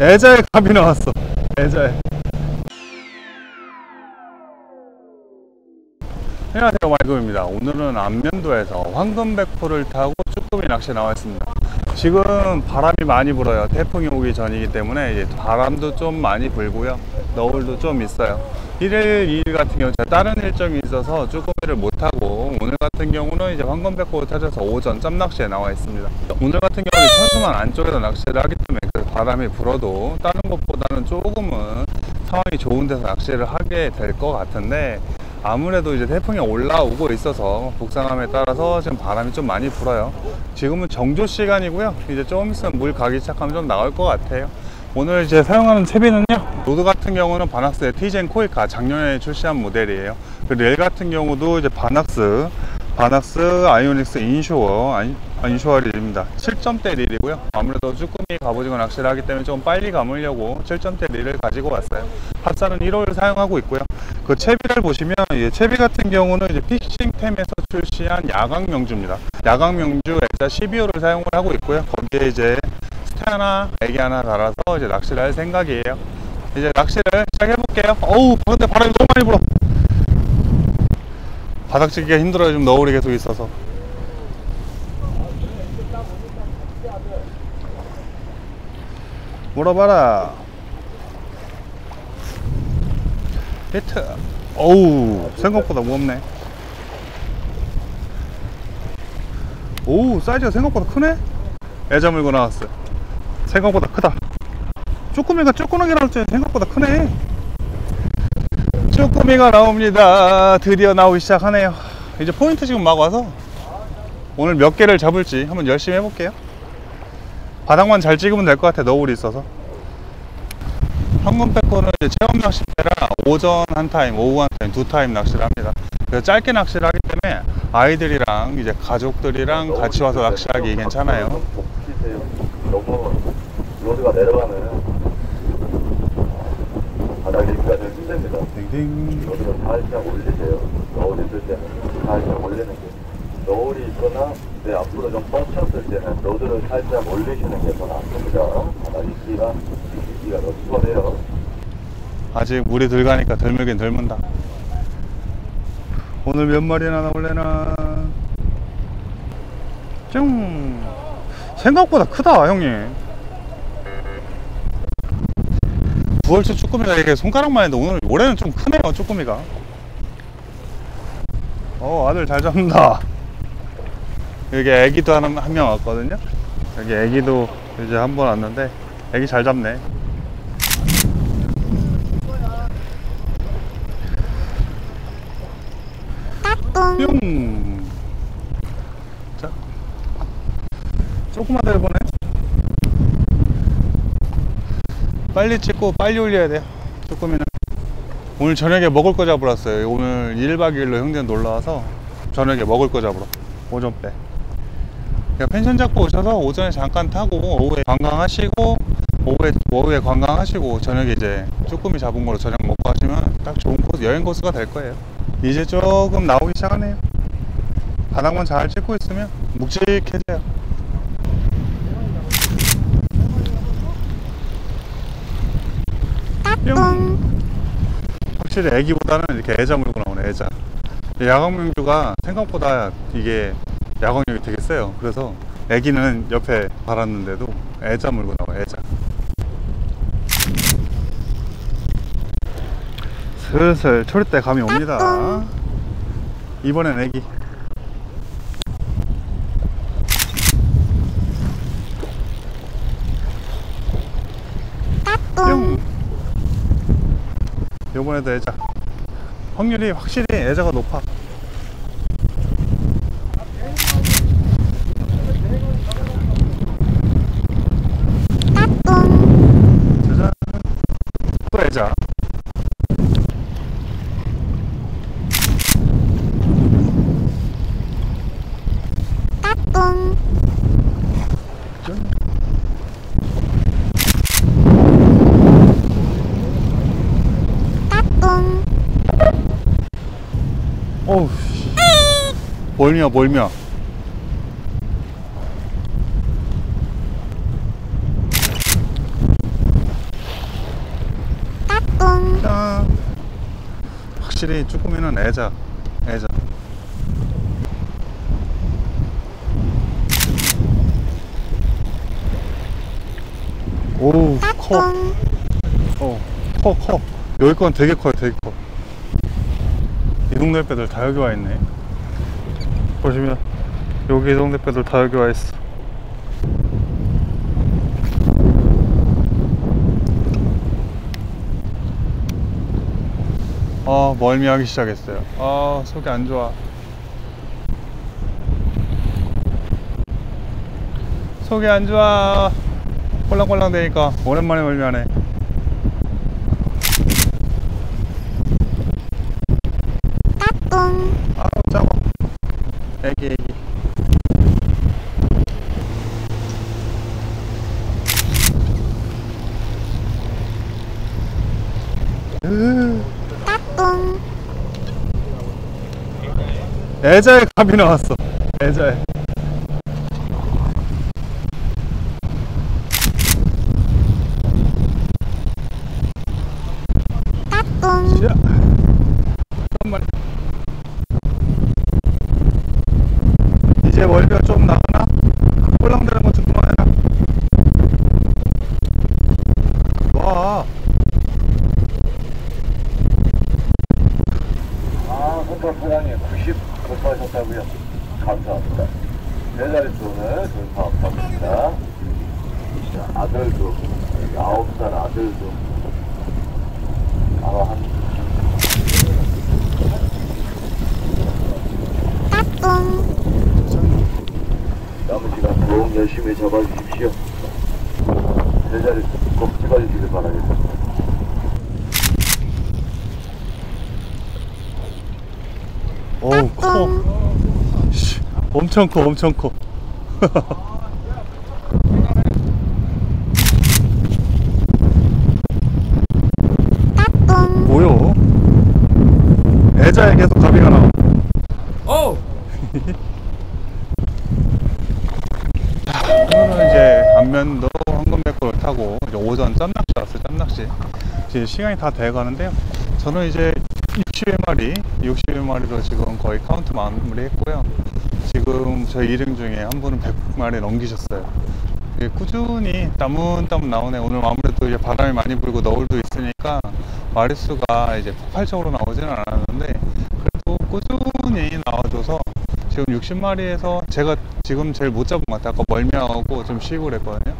애자의 감이 나왔어. 애자의. 안녕하세요 말금입니다 오늘은 안면도에서 황금백호를 타고 쭈꾸미 낚시 나와 있습니다 지금 바람이 많이 불어요. 태풍이 오기 전이기 때문에 바람도 좀 많이 불고요. 너울도 좀 있어요. 1일 2일 같은 경우 제가 다른 일정이 있어서 쭈꾸미를 못 타고 오늘 같은 경우는 이제 황금백호를 타셔서 오전 짬낚시에 나와 있습니다. 오늘 같은 경우는 천수만 안쪽에서 낚시를 하기 때문에 그 바람이 불어도 다른 것보다는 조금은 상황이 좋은 데서 낚시를 하게 될 것 같은데 아무래도 이제 태풍이 올라오고 있어서 북상함에 따라서 지금 바람이 좀 많이 불어요. 지금은 정조 시간이고요. 이제 조금 있으면 물 가기 시작하면 좀 나올 것 같아요. 오늘 이제 사용하는 채비는요. rod 같은 경우는 바낙스의 티젠 코이카 작년에 출시한 모델이에요. 그 릴 같은 경우도 이제 바낙스 바낙스 아이오닉스 인쇼어 아니, 인쇼어 릴입니다 7점대 릴이고요 아무래도 쭈꾸미 갑오징어 낚시를 하기 때문에 좀 빨리 감으려고 7점대 릴을 가지고 왔어요 합사는 1호를 사용하고 있고요 그 채비를 보시면 이 채비 같은 경우는 이제 픽싱템에서 출시한 야광 명주입니다 야광 명주 액자 12호를 사용을 하고 있고요 거기에 이제 스테 하나 애기 하나 달아서 이제 낚시를 할 생각이에요 이제 낚시를 시작해 볼게요 어우 근데 바람이 너무 많이 불어 바닥 찍기가 힘들어요. 좀 너울이 계속 있어서. 물어봐라. 히트. 어우, 생각보다 무겁네. 오우, 사이즈가 생각보다 크네? 애자 물고 나왔어요. 생각보다 크다. 쭈꾸미가 쭈꾸하게 나올 줄 생각보다 크네. 쭈꾸미가 나옵니다. 드디어 나오기 시작하네요. 이제 포인트 지금 막 와서 오늘 몇 개를 잡을지 한번 열심히 해볼게요. 바닥만 잘 찍으면 될 것 같아. 너울이 있어서. 황금 백호는 이제 체험 때라 오전 한 타임, 오후 한 타임, 두 타임 낚시를 합니다. 그래서 짧게 낚시를 하기 때문에 아이들이랑 이제 가족들이랑 같이 와서 낚시하기 괜찮아요. 너무 rod가 내려가면 바닥에 있기가 좀 힘듭니다. 딩딩. rod를 살짝 올리세요. 너울이 있을 때는 살짝 올리는 게 너울이 있거나 내 앞으로 좀 뻗쳤을 때는 rod를 살짝 올리시는 게 더 낫습니다. 바닥 있기가 있기가 더 수월해요. 아직 물이 덜 가니까 덜 물긴 덜 문다. 오늘 몇 마리나 나올래나? 뿅! 생각보다 크다, 형님. 9월초 쭈꾸미가 이게 손가락만 해도 오늘, 올해는 좀 크네요, 쭈꾸미가. 어, 아들 잘 잡는다. 여기 애기도 한 명 왔거든요. 여기 애기도 이제 한 번 왔는데, 애기 잘 잡네. 뿅. 자. 조금만 더 해보네. 빨리 찍고 빨리 올려야 돼요. 조금이는. 오늘 저녁에 먹을 거 잡으러 왔어요. 오늘 1박 2일로 형제는 놀러 와서 저녁에 먹을 거 잡으러. 오전 빼. 그냥 펜션 잡고 오셔서 오전에 잠깐 타고 오후에 관광하시고 오후에, 오후에 관광하시고 저녁에 이제 쭈꾸미 잡은 거로 저녁 먹고 하시면 딱 좋은 코스, 여행 코스가 될 거예요. 이제 조금 나오기 시작하네요. 바닥만 잘 찍고 있으면 묵직해져요. 뿅. 확실히 애기보다는 이렇게 애자 물고 나오네, 애자. 야광 명주가 생각보다 이게 야광력이 되게 세요. 그래서 애기는 옆에 달았는데도 애자 물고 애자. 슬슬 초리대 감이 옵니다. 이번엔 애기. 뿅. 요번에도 애자. 확률이 확실히 애자가 높아. 어우 멀미야 멀미야 확실히 쭈꾸미는 애자 애자 오우 커. 어, 커, 커. 여기 건 되게 커요, 되게 커. 이 동네 배들 다 여기 와 있네. 보시면, 여기 이 동네 배들 다 여기 와 있어. 아, 멀미하기 시작했어요. 아, 속이 안 좋아. 속이 안 좋아. 꼴랑꼴랑 되니까 오랜만에 멀미하네. 아우 작아 애기 애기 애자의 갑이 나왔어. 애자의. 자. 잠깐만 이제 월별 좀나오나? 꼴랑대는 거 좀 그만해라 와 아, 선박 사장님 90 돌파하셨다고요? 감사합니다. 네 자릿수는 돌파합니다. 자, 아들도, 여기 아홉 살 아들도 아마 한 남은 시간 더욱 열심히 잡아주십시오. 네 자릿수 꼭 찍어주시길 바라겠습니다. 어우 커 씨, 엄청 커 엄청 커. 뭐요? 애자에 계속 가비가 나와. 오! 오늘은 이제 안면도 황금백호를 타고 이제 오전 짬낚시 왔어요 짬낚시. 이제 시간이 다 돼가는데요. 저는 이제 60여 마리 60여 마리로 지금 거의 카운트 마무리했고요 지금 저희 일행 중에 한 분은 100마리 넘기셨어요 이게 꾸준히 따문따문 나오네 오늘 아무래도 이제 바람이 많이 불고 너울도 있으니까 마리수가 이제 폭발적으로 나오지는 않았는데 그래도 꾸준히 나와줘서 지금 60마리에서 제가 지금 제일 못 잡은 것 같아요. 아까 멀미하고 좀 쉬고 그랬거든요.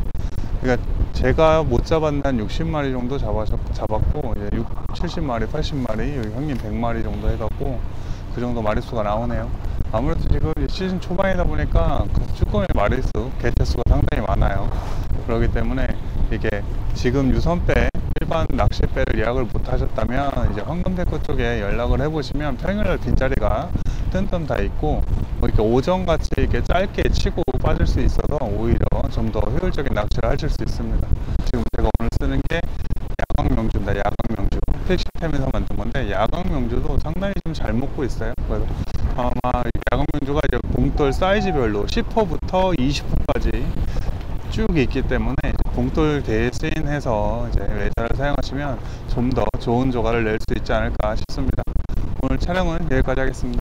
그러니까 제가 못 잡았는 한 60마리 정도 잡았고, 이제 6, 70마리, 80마리, 여기 형님 100마리 정도 해갖고, 그 정도 마리수가 나오네요. 아무래도 지금 시즌 초반이다 보니까 그 쭈꾸미 마리수, 개체수가 상당히 많아요. 그렇기 때문에 이게 지금 유선배, 일반 낚싯배를 예약을 못 하셨다면 이제 황금대구 쪽에 연락을 해보시면 평일날 빈자리가 뜬뜬 다 있고 뭐 이렇게 오전 같이 이렇게 짧게 치고 빠질 수 있어서 오히려 좀 더 효율적인 낚시를 하실 수 있습니다. 지금 제가 오늘 쓰는 게 야광 명주입니다. 야광 명주. 팩시템에서 만든 건데 야광 명주도 상당히 좀 잘 먹고 있어요. 그래서 아마 이 야광 명주가 이제 봉돌 사이즈별로 10호부터 20호까지 쭉 있기 때문에 봉돌 대신해서 이제 외자를 사용하시면 좀 더 좋은 조과를 낼 수 있지 않을까 싶습니다. 오늘 촬영은 여기까지 하겠습니다.